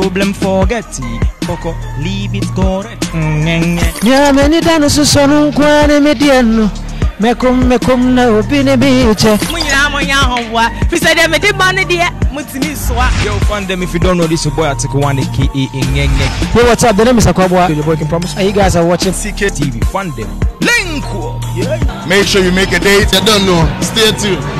problem forget it. Coco, leave it correct. Mm-hmm. Yeah, many dance so no kwane mediano. Mekum mekum na obi ne biche. Munyina mo ya howa. Fi say dem de ban de mutimi soa. Yo, fund them if you don't know this your boy Atiku One K E Ngenge. Hey, what's up? The name is Akwabwa. Your boy can promise. And you guys are watching CK TV. Fund them. Link up. Yeah. Make sure you make a date. I don't know. Stay tuned.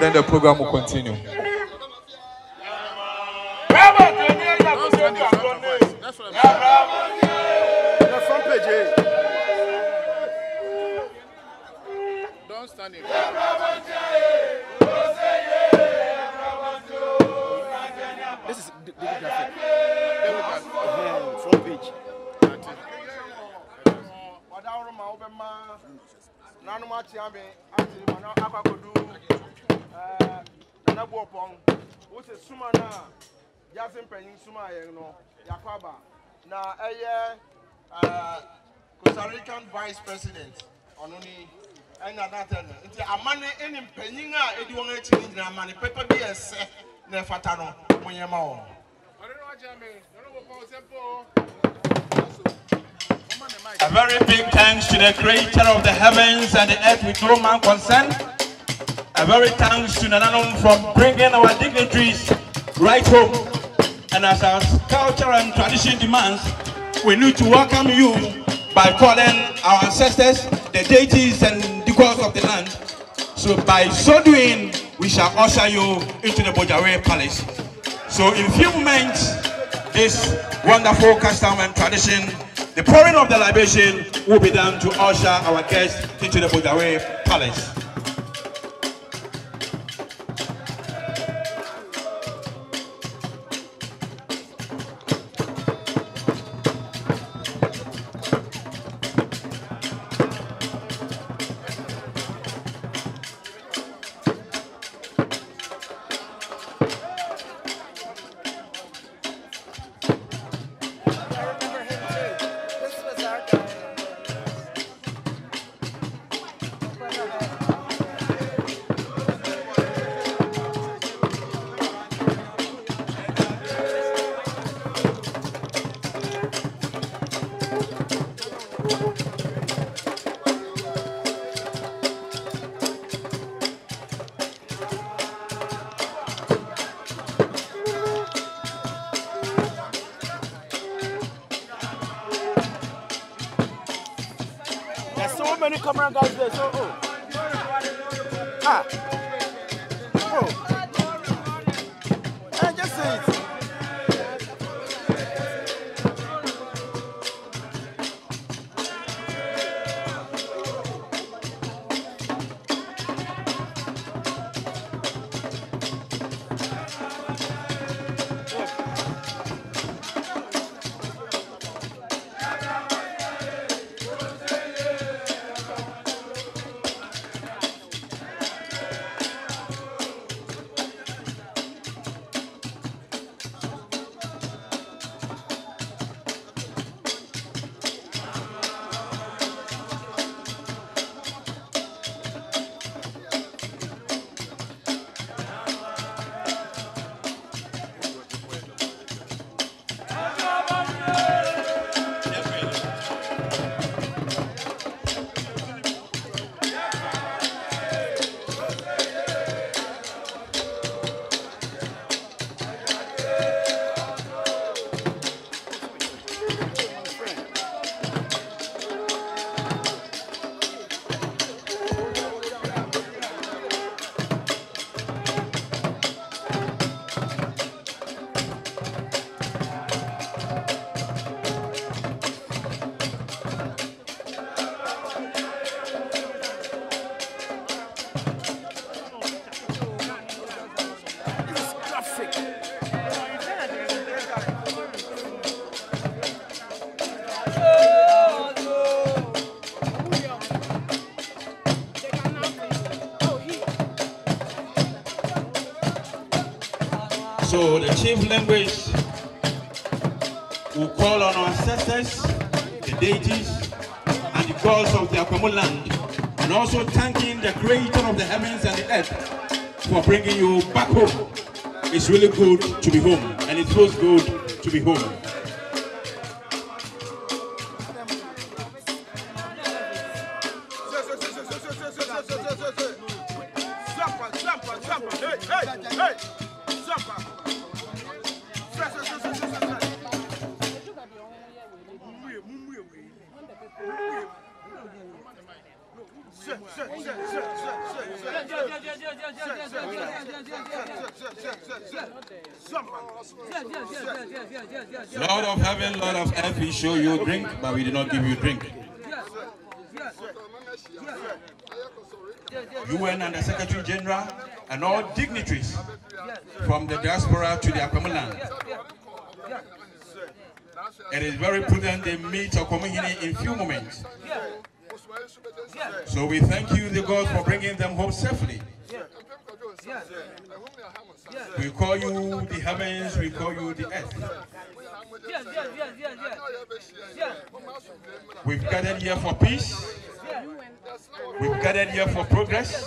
Then the program will continue. Don't stand it. This is the, the graphic. Uh, front page. Wadawo ma wo bɛ ma nanuma tia mi ati ma na akɔkɔdu. Nana Boapɔn. Wosɛ suma no a mpanyin suma yɛn no yɛakɔ aba na ɛyɛ Costa Rican vice president ɔno ni ɛna natɛ no nti ama ne ɛne mpanyin a ɛdi wɔn akyi no nyinaa ama ne pɛpɛ bi ɛsɛ na ɛfata no monyɛ ma wɔn. A very big thanks to the creator of the heavens and the earth with no man concern. A very thanks to Nananum for bringing our dignitaries right home. And as our culture and tradition demands, we need to welcome you by calling our ancestors, the deities and the gods of the land. So by so doing, we shall usher you into the Bogyawe Palace. So in few moments, this wonderful custom and tradition, the pouring of the libation will be done to usher our guests into the Bogyawe Palace. Camera guys there. So, oh. Ah. Also the chief language will call on our ancestors, the deities, and the gods of the Akwamu land, and also thanking the creator of the heavens and the earth for bringing you back home. It's really good to be home, and it feels good to be home. Lord of heaven, Lord of earth, we show you drink, but we did not give you drink. UN and the Secretary General and all dignitaries from the diaspora to the Akwamuland. It is very prudent they meet Akwamuhene in few moments. So we thank you, the God, for bringing them home safely. We call you the heavens, we call you the earth. We've gathered here for peace. We've gathered here for progress.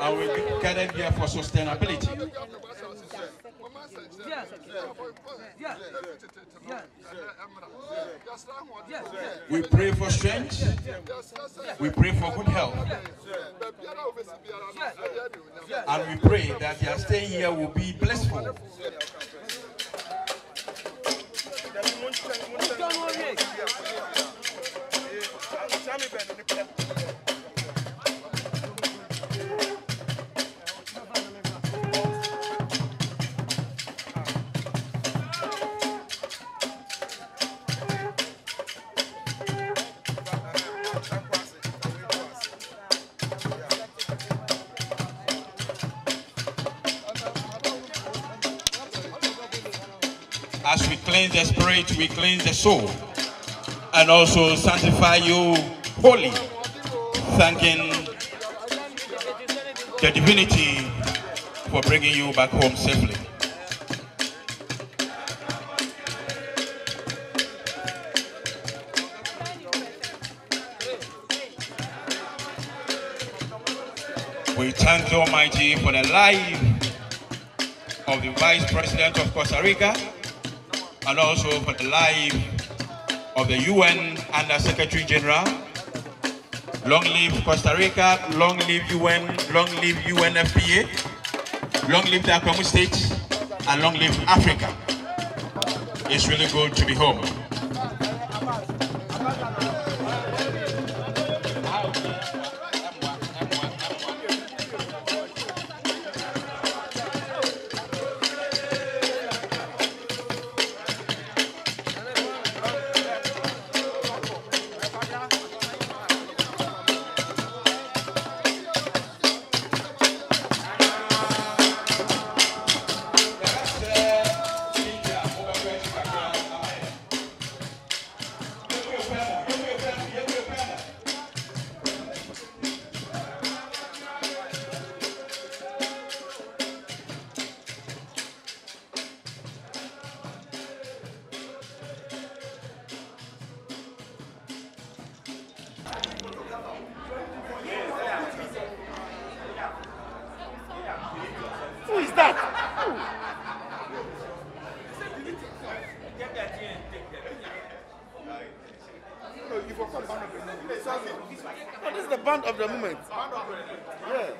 And we've gathered here for sustainability. We pray for strength. We pray for good health. And we pray that their stay here will be blissful. Cleanse the spirit, we cleanse the soul. And also sanctify you holy. Thanking the divinity for bringing you back home safely. We thank the Almighty for the life of the Vice President of Costa Rica and also for the life of the UN Under Secretary General. Long live Costa Rica, long live UN, long live UNFPA, long live the Akwamu State, and long live Africa. It's really good to be home. Is that? Oh, this is the band of the moment. Yeah.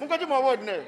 Mungo Juma word ne.